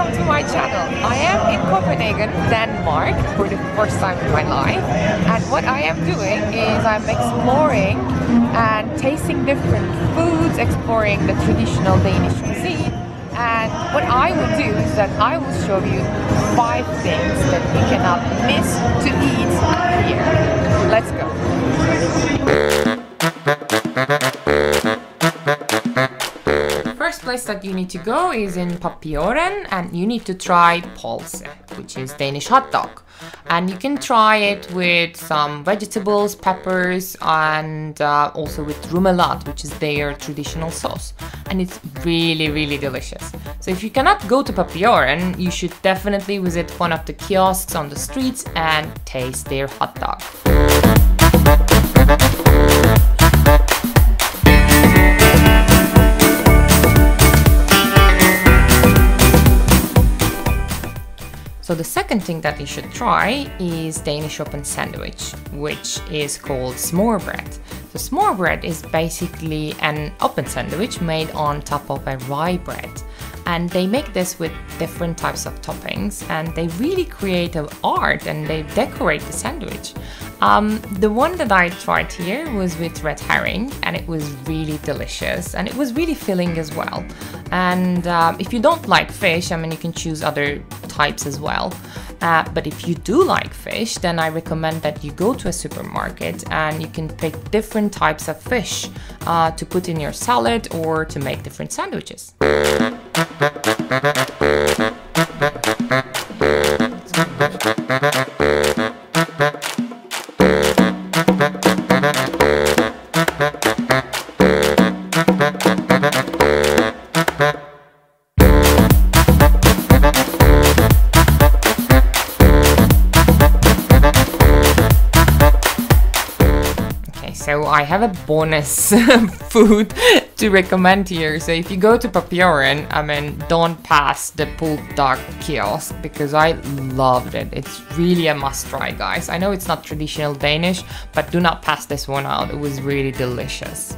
welcome to my channel. I am in Copenhagen, Denmark for the first time in my life and what I am doing is I'm exploring and tasting different foods, exploring the traditional Danish cuisine and what I will do is that I will show you five things that you cannot miss to eat you need to go is in Papirøen and you need to try pølse, which is Danish hot dog. And you can try it with some vegetables, peppers, and uh, also with remoulade, which is their traditional sauce. And it's really, really delicious. So if you cannot go to Papirøen, you should definitely visit one of the kiosks on the streets and taste their hot dog. So the second thing that you should try is Danish open sandwich, which is called smørrebrød. So smørrebrød is basically an open sandwich made on top of a rye bread. And they make this with different types of toppings and they really create an art and they decorate the sandwich. Um, the one that I tried here was with red herring and it was really delicious and it was really filling as well. And um, if you don't like fish, I mean, you can choose other types as well. Uh, but if you do like fish, then I recommend that you go to a supermarket and you can pick different types of fish uh, to put in your salad or to make different sandwiches. So I have a bonus food to recommend here. So if you go to Papirøen, I mean, don't pass the pulled duck kiosk because I loved it. It's really a must try, guys. I know it's not traditional Danish, but do not pass this one out. It was really delicious.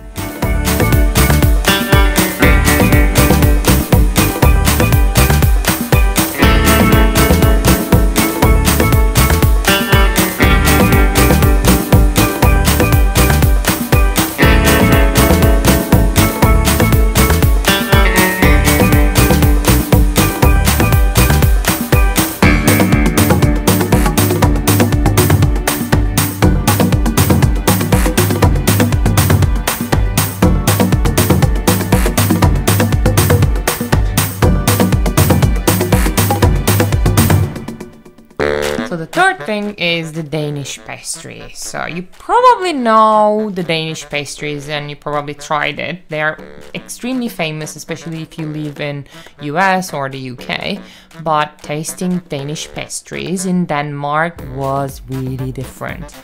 So the third thing is the Danish pastry. So you probably know the Danish pastries and you probably tried it. They are extremely famous, especially if you live in US or the UK. But tasting Danish pastries in Denmark was really different.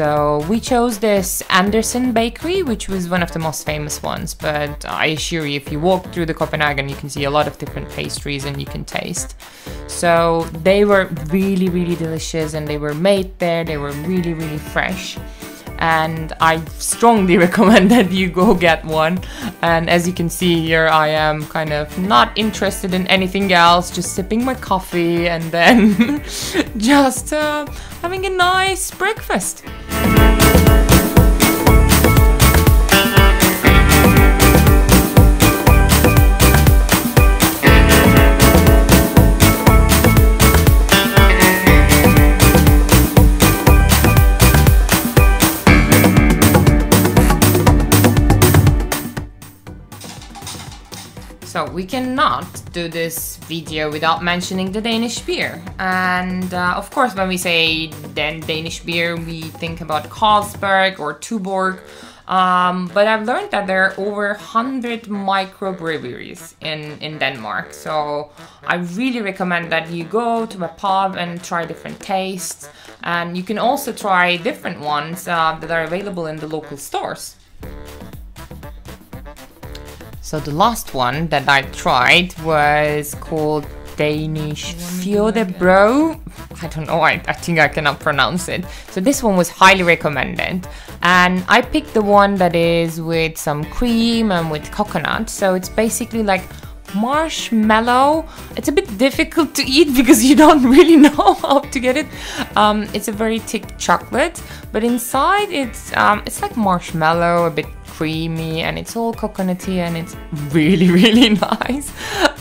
So we chose this Andersen Bakery, which was one of the most famous ones. But I assure you, if you walk through the Copenhagen, you can see a lot of different pastries and you can taste. So they were really, really delicious and they were made there. They were really, really fresh. And I strongly recommend that you go get one. And as you can see here, I am kind of not interested in anything else, just sipping my coffee and then just uh, having a nice breakfast. So we cannot do this video without mentioning the Danish beer. And uh, of course, when we say then Danish beer, we think about Carlsberg or Tuborg. Um, but I've learned that there are over 100 microbreweries in, in Denmark. So I really recommend that you go to a pub and try different tastes. And you can also try different ones uh, that are available in the local stores. So the last one that I tried was called Danish Fjordebro. I don't know, I, I think I cannot pronounce it. So this one was highly recommended. And I picked the one that is with some cream and with coconut. So it's basically like marshmallow. It's a bit difficult to eat because you don't really know how to get it. Um, it's a very thick chocolate, but inside it's um, it's like marshmallow, a bit creamy, and it's all coconutty, and it's really really nice.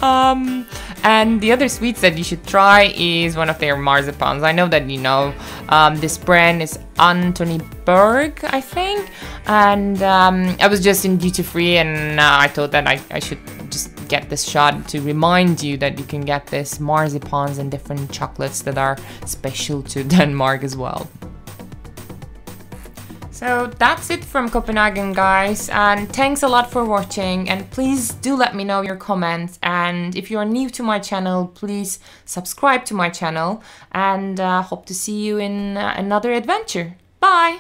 Um, and the other sweets that you should try is one of their marzipans. I know that you know um, this brand is Anthon Berg, I think, and um, I was just in duty free, and uh, I thought that I, I should get this shot to remind you that you can get this marzipans and different chocolates that are special to Denmark as well. So that's it from Copenhagen guys and thanks a lot for watching and please do let me know your comments and if you are new to my channel please subscribe to my channel and uh, hope to see you in uh, another adventure. Bye!